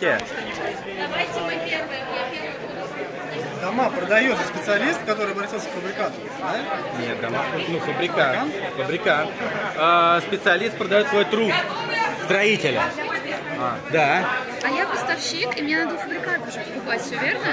Давайте мы первые. Я первый. Дома продает же специалист, который обратился к фабрикату. Да? Нет, дома, ну, фабрикант. Фабрикант. А, специалист продает свой труд. Строителя. А, да. А я поставщик, и мне надо у уже покупать, все верно?